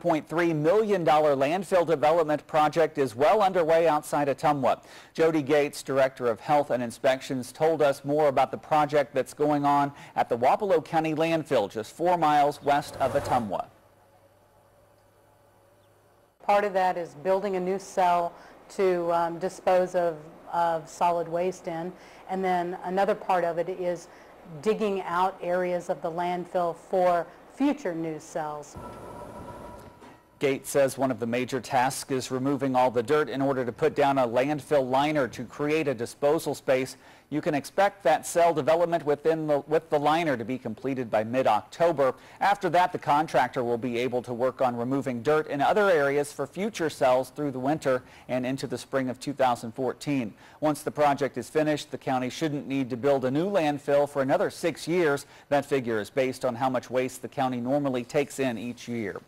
$1.3 million landfill development project is well underway outside Ottumwa. Jody Gates, Director of Health and Inspections, told us more about the project that's going on at the Wapello County landfill just four miles west of Ottumwa. Part of that is building a new cell to um, dispose of, of solid waste in. And then another part of it is digging out areas of the landfill for future new cells. Gates says one of the major tasks is removing all the dirt in order to put down a landfill liner to create a disposal space. You can expect that cell development within the, with the liner to be completed by mid-October. After that, the contractor will be able to work on removing dirt in other areas for future cells through the winter and into the spring of 2014. Once the project is finished, the county shouldn't need to build a new landfill for another six years. That figure is based on how much waste the county normally takes in each year.